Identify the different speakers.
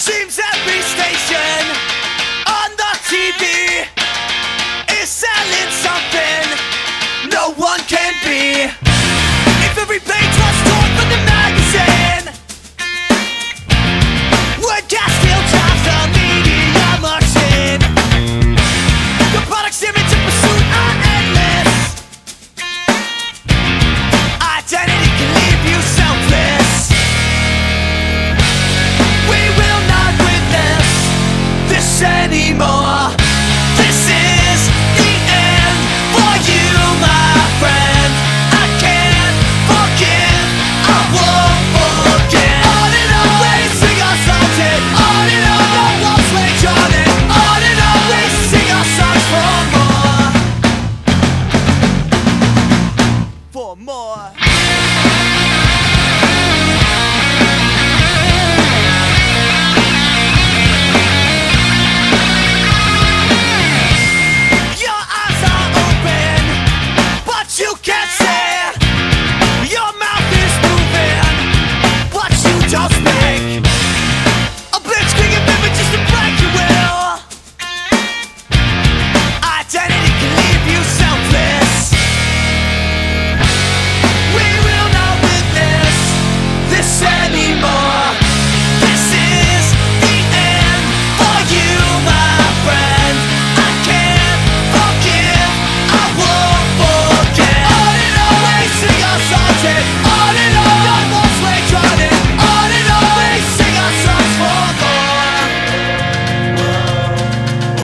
Speaker 1: Seems every station on the TV is selling something no one can be.